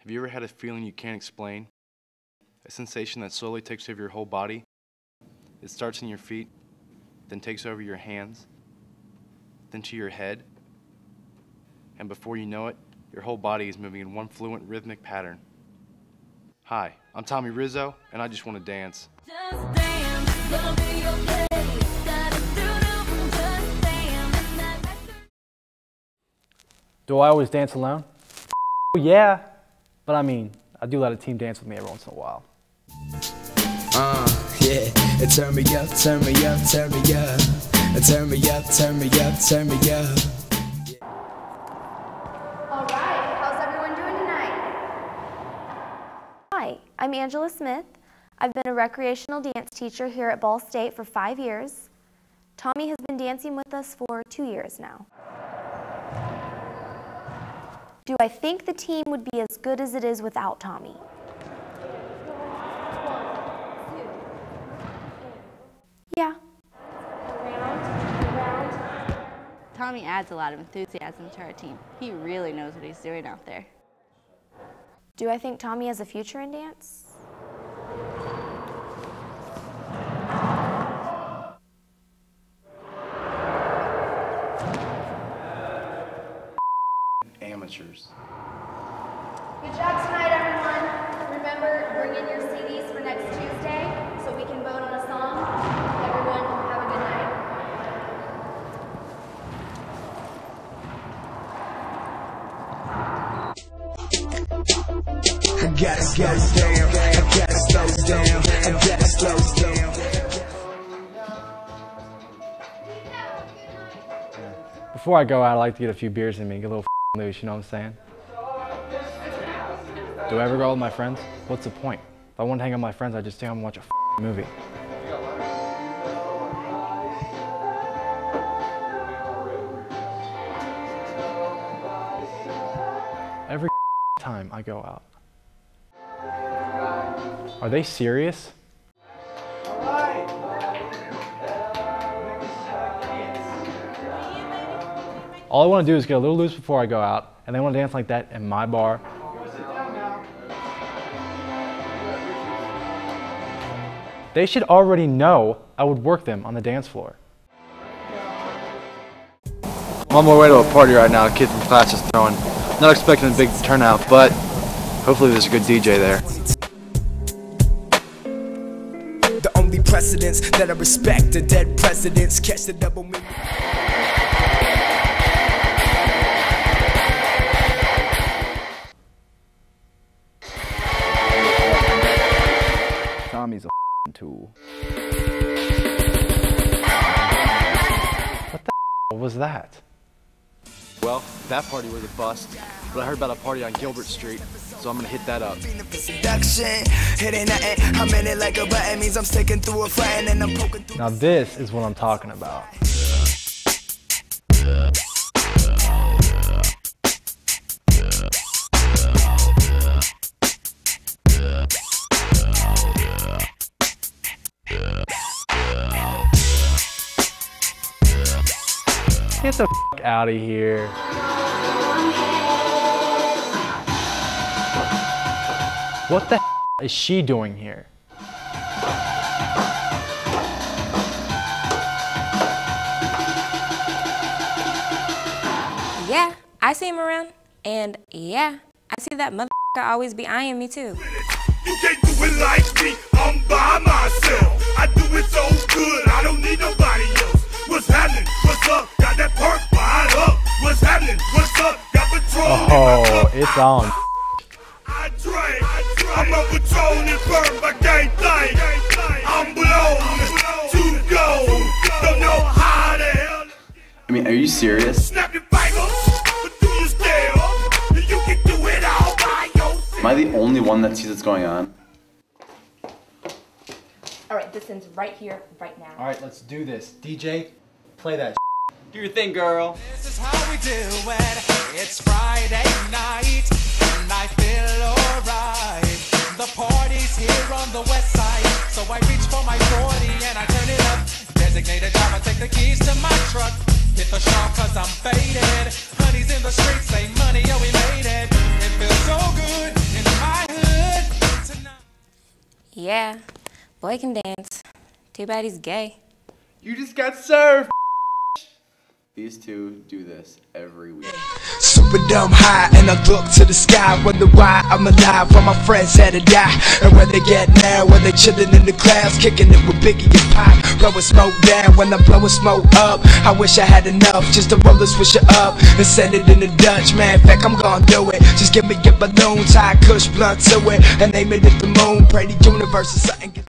Have you ever had a feeling you can't explain? A sensation that slowly takes over your whole body? It starts in your feet, then takes over your hands, then to your head, and before you know it, your whole body is moving in one fluent rhythmic pattern. Hi, I'm Tommy Rizzo, and I just want to dance. Just dance, gonna be okay. Da-da-doo-doo, just dance, and that record- Do I always dance alone? yeah, but I mean, I do let a team dance with me every once in a while. Uh, yeah. It turn me up, turn me up, turn me up. It turn me up, turn me up, turn me up. All right, how's everyone doing tonight? Hi, I'm Angela Smith. I've been a recreational dance teacher here at Ball State for five years. Tommy has been dancing with us for two years now. Do I think the team would be as good as it is without Tommy? Yeah. Tommy adds a lot of enthusiasm to our team. He really knows what he's doing out there. Do I think Tommy has a future in dance? Amateurs. Good job tonight, everyone. Remember, bring in your CDs for next Tuesday so we can vote on a song. Everyone, have a good night. I gotta slow down, I gotta slow down, I gotta slow down. Before I go out, I like to get a few beers in me, get a little loose, you know what I'm saying? Do I ever go out with my friends? What's the point? If I want to hang out with my friends, I just stay home and watch a movie. Every time I go out. Are they serious? All I want to do is get a little loose before I go out, and they want to dance like that in my bar. They should already know I would work them on the dance floor. I'm on my way to a party right now. Kids kid from class is throwing. Not expecting a big turnout, but hopefully there's a good DJ there. The only precedents that I respect are dead presidents. Catch the double Tommy's. What the was that? Well, that party was a bust, but I heard about a party on Gilbert Street, so I'm gonna hit that up. Seduction, it ain't nothing. I'm in it like a button, means I'm sticking through a flattened and I'm poking through. Now this is what I'm talking about. Get the f out of here. What the f is she doing here? Yeah, I see him around, and yeah, I see that motherfucker always be eyeing me too. You can't do it like me, I'm by myself. I do it so good, I don't need nobody else. What's happening? What's up? Got that perk fired up. What's happening? What's up? Got Patrón in my Oh, cup. it's on. I drink, I'm a Patrón and perk, I can't think. I'm blown to go. Don't know how the hell. I mean, are you serious? Snap your fingers, but do you still? You can do it all by yourself. Am I the only one that sees what's going on? All right, this ends right here, right now. All right, let's do this. DJ, Play that. Do your thing, girl. This is how we do it. It's Friday night, and I feel alright. The party's here on the west side, so I reach for my 40 and I turn it up. Designated driver, take the keys to my truck. Hit the shop cause I'm faded. Honey's in the streets, say money, oh we made it. It feels so good in my hood tonight. Yeah, boy can dance. Too bad he's gay. You just got served. These two do this every week. Super dumb high, and I look to the sky. Wonder why I'm alive while my friends had to die. And where they get now, when they chillin' in the clouds, kicking it with Biggie and Pac. Blowing smoke down when I'm blowing smoke up. I wish I had enough just to roll this swisher up and send it in the Dutch. Man, in fact, I'm gonna do it. Just give me your balloon, tie kush blunt to it, and aim it at the moon. Pray the universe or something.